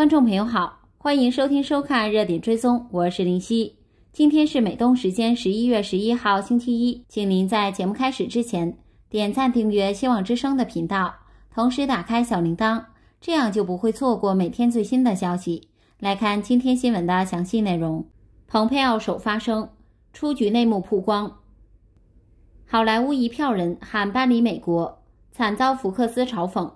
观众朋友好，欢迎收听收看热点追踪，我是林夕。今天是美东时间十一月十一号星期一，请您在节目开始之前点赞订阅希望之声的频道，同时打开小铃铛，这样就不会错过每天最新的消息。来看今天新闻的详细内容。蓬佩奥首发声，出局内幕曝光。好莱坞一票人喊搬离美国，惨遭福克斯嘲讽。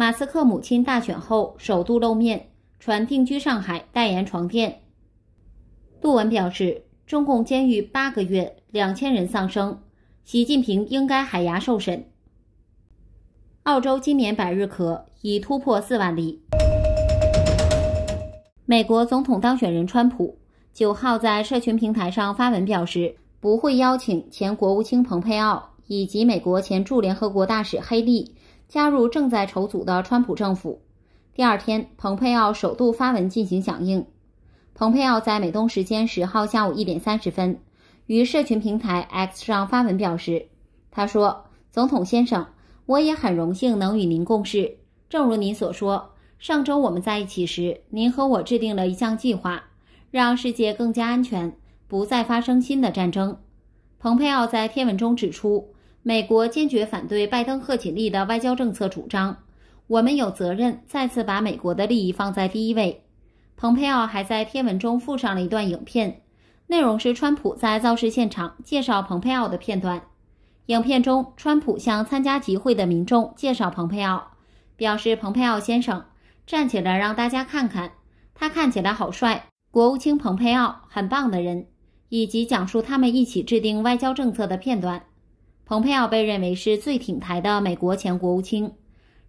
马斯克母亲大选后首度露面，传定居上海代言床垫。杜文表示，中共监狱八个月，两千人丧生，习近平应该海牙受审。澳洲今年百日咳已突破四万例。美国总统当选人川普九号在社群平台上发文表示，不会邀请前国务卿蓬佩奥以及美国前驻联合国大使黑利。加入正在筹组的川普政府。第二天，蓬佩奥首度发文进行响应。蓬佩奥在美东时间十号下午一点三十分，于社群平台 X 上发文表示：“他说，总统先生，我也很荣幸能与您共事。正如您所说，上周我们在一起时，您和我制定了一项计划，让世界更加安全，不再发生新的战争。”蓬佩奥在贴文中指出。美国坚决反对拜登贺锦丽的外交政策主张。我们有责任再次把美国的利益放在第一位。蓬佩奥还在贴文中附上了一段影片，内容是川普在造势现场介绍蓬佩奥的片段。影片中，川普向参加集会的民众介绍蓬佩奥，表示：“蓬佩奥先生，站起来让大家看看，他看起来好帅。”国务卿蓬佩奥很棒的人，以及讲述他们一起制定外交政策的片段。蓬佩奥被认为是最挺台的美国前国务卿。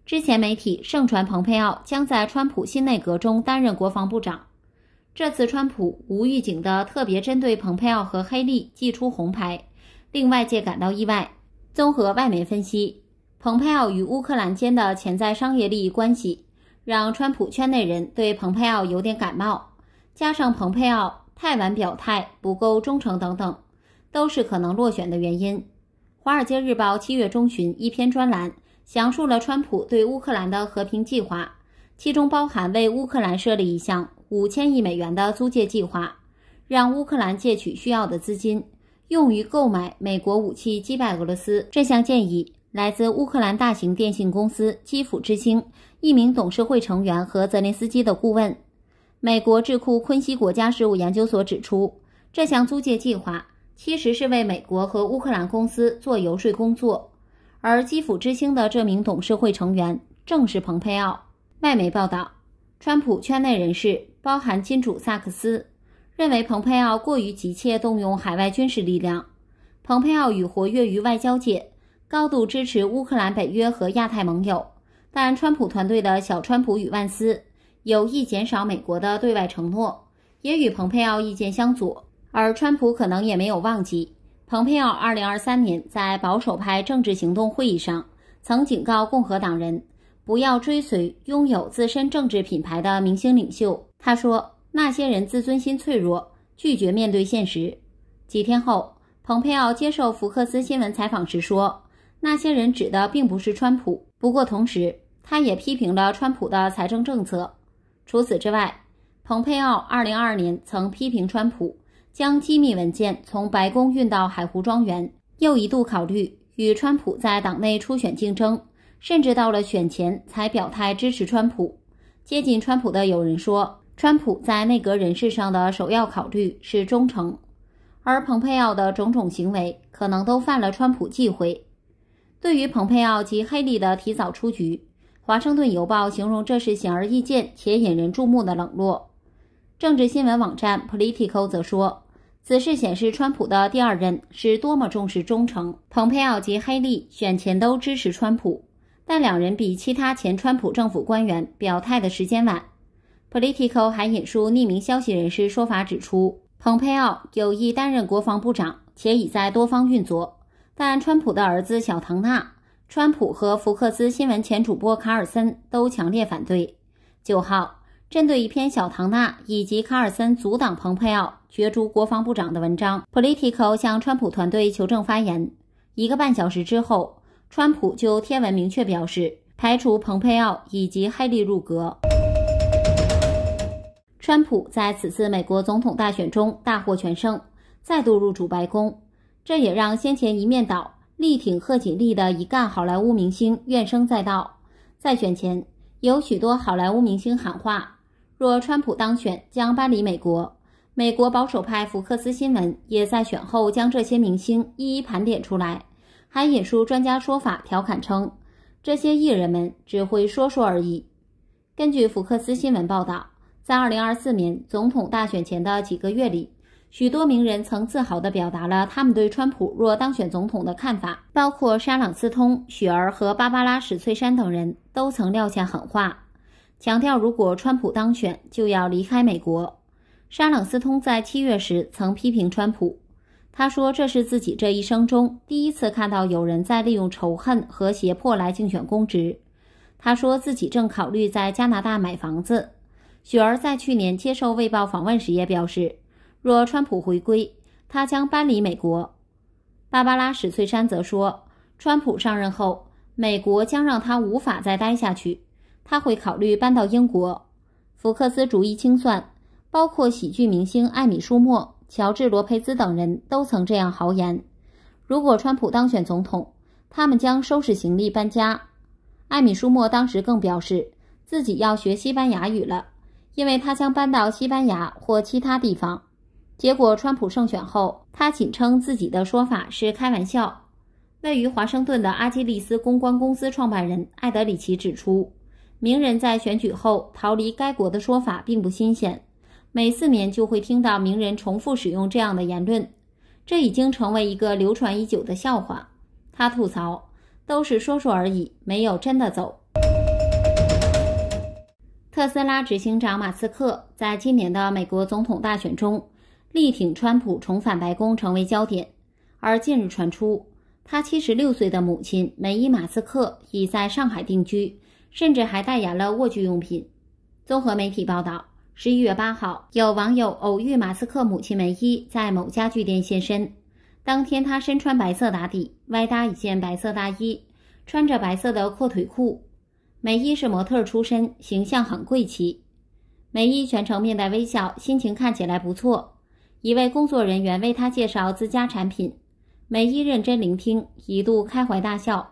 之前媒体盛传蓬佩奥将在川普新内阁中担任国防部长。这次川普无预警的特别针对蓬佩奥和黑利祭出红牌，令外界感到意外。综合外媒分析，蓬佩奥与乌克兰间的潜在商业利益关系，让川普圈内人对蓬佩奥有点感冒。加上蓬佩奥太晚表态、不够忠诚等等，都是可能落选的原因。《华尔街日报》七月中旬一篇专栏详述了川普对乌克兰的和平计划，其中包含为乌克兰设立一项五千亿美元的租借计划，让乌克兰借取需要的资金，用于购买美国武器击败俄罗斯。这项建议来自乌克兰大型电信公司基辅之星一名董事会成员和泽连斯基的顾问。美国智库昆西国家事务研究所指出，这项租借计划。其实是为美国和乌克兰公司做游说工作，而基辅之星的这名董事会成员正是蓬佩奥。外媒报道，川普圈内人士，包含金主萨克斯，认为蓬佩奥过于急切动用海外军事力量。蓬佩奥与活跃于外交界，高度支持乌克兰、北约和亚太盟友，但川普团队的小川普与万斯有意减少美国的对外承诺，也与蓬佩奥意见相左。而川普可能也没有忘记，蓬佩奥2023年在保守派政治行动会议上曾警告共和党人不要追随拥有自身政治品牌的明星领袖。他说：“那些人自尊心脆弱，拒绝面对现实。”几天后，蓬佩奥接受福克斯新闻采访时说：“那些人指的并不是川普。”不过，同时他也批评了川普的财政政策。除此之外，蓬佩奥2022年曾批评川普。将机密文件从白宫运到海湖庄园，又一度考虑与川普在党内初选竞争，甚至到了选前才表态支持川普。接近川普的有人说，川普在内阁人事上的首要考虑是忠诚，而蓬佩奥的种种行为可能都犯了川普忌讳。对于蓬佩奥及黑利的提早出局，华盛顿邮报形容这是显而易见且引人注目的冷落。政治新闻网站 Politico 则说，此事显示川普的第二任是多么重视忠诚。蓬佩奥及黑利选前都支持川普，但两人比其他前川普政府官员表态的时间晚。Politico 还引述匿名消息人士说法指出，蓬佩奥有意担任国防部长，且已在多方运作，但川普的儿子小唐纳、川普和福克斯新闻前主播卡尔森都强烈反对。九号。针对一篇小唐纳以及卡尔森阻挡蓬佩奥角逐国防部长的文章，Politico 向川普团队求证发言。一个半小时之后，川普就贴文明确表示排除蓬佩奥以及黑利入阁。川普在此次美国总统大选中大获全胜，再度入主白宫，这也让先前一面倒力挺贺锦丽的一干好莱坞明星怨声载道。在选前，有许多好莱坞明星喊话：若川普当选，将搬离美国。美国保守派福克斯新闻也在选后将这些明星一一盘点出来，还引述专家说法调侃称，这些艺人们只会说说而已。根据福克斯新闻报道，在2024年总统大选前的几个月里，许多名人曾自豪地表达了他们对川普若当选总统的看法，包括沙朗斯通、雪儿和芭芭拉史翠珊等人都曾撂下狠话，强调如果川普当选，就要离开美国。沙朗斯通在七月时曾批评川普，他说这是自己这一生中第一次看到有人在利用仇恨和胁迫来竞选公职。他说自己正考虑在加拿大买房子。雪儿在去年接受《卫报》访问时也表示，若川普回归，他将搬离美国。芭芭拉史翠珊则说，川普上任后，美国将让他无法再待下去，他会考虑搬到英国。福克斯逐一清算。包括喜剧明星艾米舒默、乔治罗佩兹等人都曾这样豪言：如果川普当选总统，他们将收拾行李搬家。艾米舒默当时更表示自己要学西班牙语了，因为他将搬到西班牙或其他地方。结果川普胜选后，他仅称自己的说法是开玩笑。位于华盛顿的阿基利斯公关公司创办人艾德里奇指出，名人在选举后逃离该国的说法并不新鲜。每四年就会听到名人重复使用这样的言论，这已经成为一个流传已久的笑话。他吐槽：“都是说说而已，没有真的走。”特斯拉执行长马斯克在今年的美国总统大选中力挺川普重返白宫成为焦点，而近日传出他七十六岁的母亲梅伊·马斯克已在上海定居，甚至还代言了卧具用品。综合媒体报道。十一月八号，有网友偶遇马斯克母亲梅伊在某家具店现身。当天，她身穿白色打底，外搭一件白色大衣，穿着白色的阔腿裤。梅伊是模特出身，形象很贵气。梅伊全程面带微笑，心情看起来不错。一位工作人员为她介绍自家产品，梅伊认真聆听，一度开怀大笑。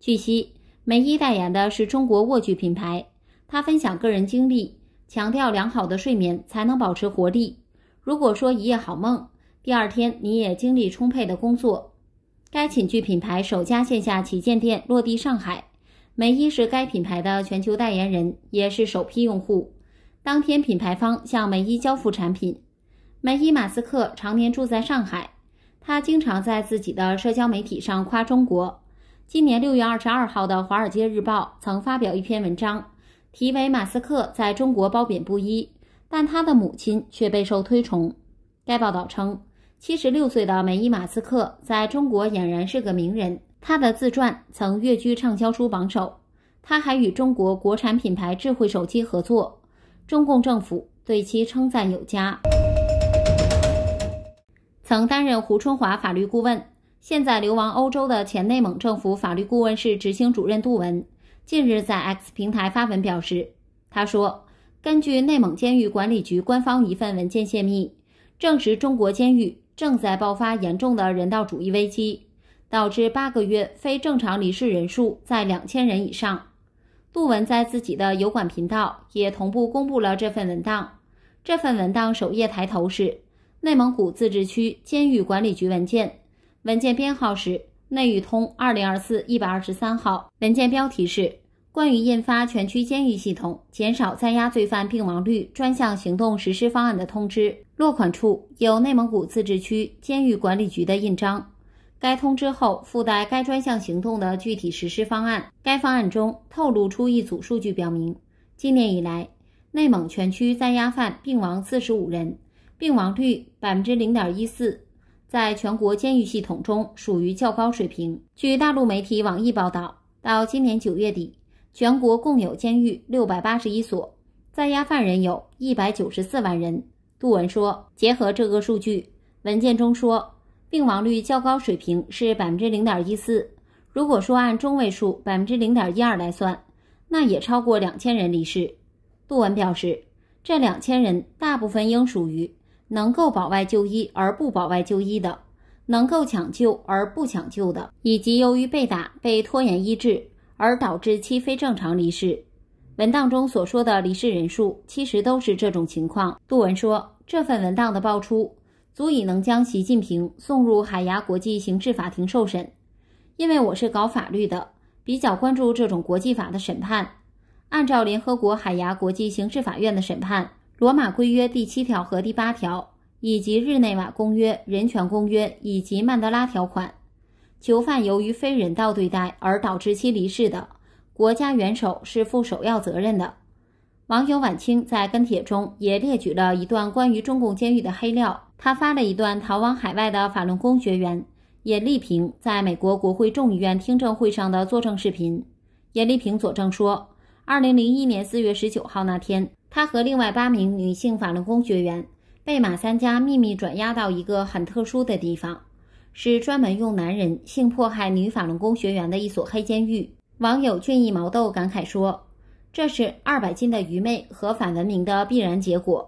据悉，梅伊代言的是中国卧具品牌。他分享个人经历。强调良好的睡眠才能保持活力。如果说一夜好梦，第二天你也精力充沛的工作。该寝具品牌首家线下旗舰店落地上海，梅伊是该品牌的全球代言人，也是首批用户。当天品牌方向梅伊交付产品。梅伊马斯克常年住在上海，他经常在自己的社交媒体上夸中国。今年六月二十二号的《华尔街日报》曾发表一篇文章。题为“马斯克在中国褒贬不一”，但他的母亲却备受推崇。该报道称，七十六岁的梅伊·马斯克在中国俨然是个名人，他的自传曾跃居畅销书榜首。他还与中国国产品牌智慧手机合作，中共政府对其称赞有加。曾担任胡春华法律顾问，现在流亡欧洲的前内蒙政府法律顾问室执行主任杜文。近日在 X 平台发文表示，他说：“根据内蒙监狱管理局官方一份文件泄密，证实中国监狱正在爆发严重的人道主义危机，导致八个月非正常离世人数在两千人以上。”杜文在自己的油管频道也同步公布了这份文档。这份文档首页抬头是内蒙古自治区监狱管理局文件，文件编号是。内狱通二零二四一百二十三号文件标题是《关于印发全区监狱系统减少在押罪犯病亡率专项行动实施方案的通知》，落款处有内蒙古自治区监狱管理局的印章。该通知后附带该专项行动的具体实施方案。该方案中透露出一组数据，表明今年以来，内蒙全区在押犯病亡四十五人，病亡率百分之零点一四。在全国监狱系统中属于较高水平。据大陆媒体网易报道，到今年九月底，全国共有监狱六百八十一所，在押犯人有一百九十四万人。杜文说，结合这个数据，文件中说病亡率较高水平是百分之零点一四。如果说按中位数百分之零点一二来算，那也超过两千人离世。杜文表示，这两千人大部分应属于能够保外就医而不保外就医的，能够抢救而不抢救的，以及由于被打、被拖延医治而导致其非正常离世。文档中所说的离世人数，其实都是这种情况。杜文说，这份文档的爆出，足以能将习近平送入海牙国际刑事法庭受审。因为我是搞法律的，比较关注这种国际法的审判。按照联合国海牙国际刑事法院的审判，《罗马规约》第七条和第八条，以及日内瓦公约、人权公约以及曼德拉条款，囚犯由于非人道对待而导致其离世的。国家元首是负首要责任的。网友晚清在跟帖中也列举了一段关于中共监狱的黑料。他发了一段逃往海外的法轮功学员严丽萍在美国国会众议院听证会上的作证视频。严丽萍作证说，二零零一年四月十九号那天，他和另外八名女性法轮功学员被马三家秘密转押到一个很特殊的地方，是专门用男人性迫害女法轮功学员的一所黑监狱。网友俊逸毛豆感慨说：“这是二百斤的愚昧和反文明的必然结果。”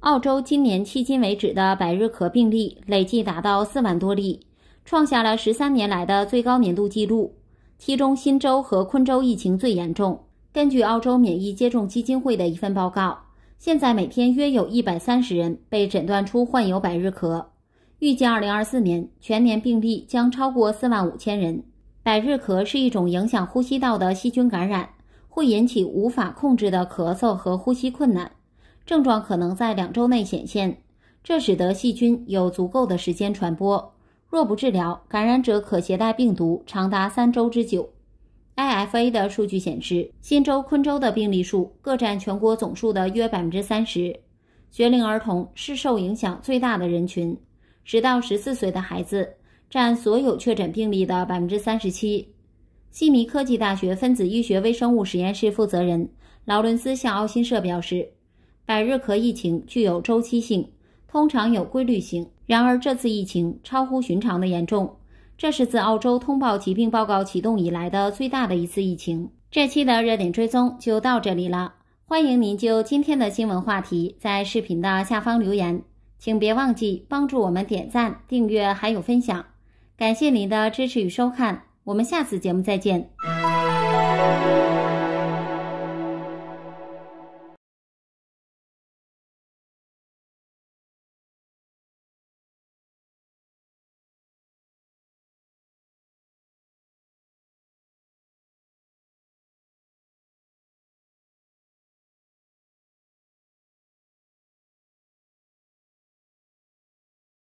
澳洲今年迄今为止的百日咳病例累计达到四万多例，创下了十三年来的最高年度纪录。其中，新州和昆州疫情最严重。根据澳洲免疫接种基金会的一份报告，现在每天约有一百三十人被诊断出患有百日咳，预计二零二四年全年病例将超过四万五千人。百日咳是一种影响呼吸道的细菌感染，会引起无法控制的咳嗽和呼吸困难，症状可能在两周内显现，这使得细菌有足够的时间传播。若不治疗，感染者可携带病毒长达三周之久。IFA 的数据显示，新州、昆州的病例数各占全国总数的约百分之三十。学龄儿童是受影响最大的人群，十到十四岁的孩子。占所有确诊病例的百分之三十七。悉尼科技大学分子医学微生物实验室负责人劳伦斯向澳新社表示，百日咳疫情具有周期性，通常有规律性。然而，这次疫情超乎寻常的严重，这是自澳洲通报疾病报告启动以来的最大的一次疫情。这期的热点追踪就到这里了，欢迎您就今天的新闻话题在视频的下方留言，请别忘记帮助我们点赞、订阅还有分享。感谢您的支持与收看，我们下次节目再见。